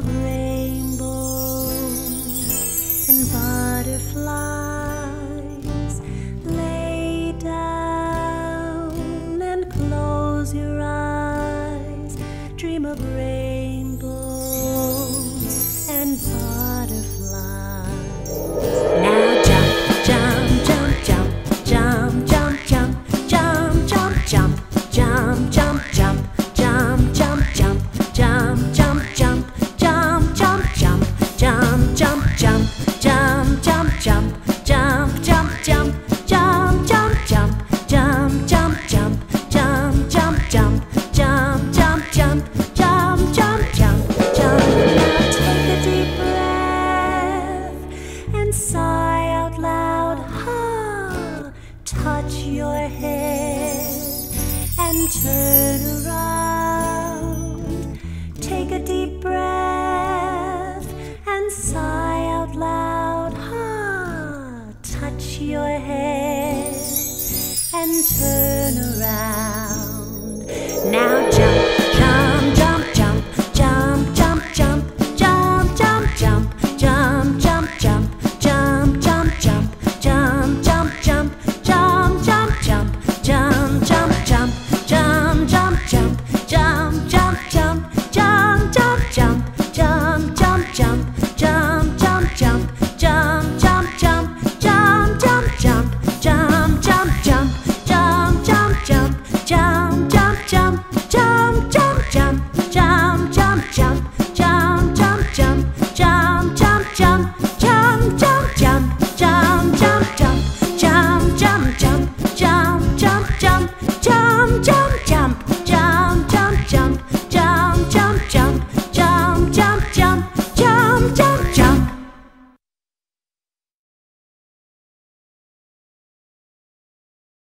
of rainbows and butterflies. Lay down and close your eyes. Dream of rainbows and butterflies. out your head and turn around. Take a deep breath and sigh out loud. Ah, touch your head.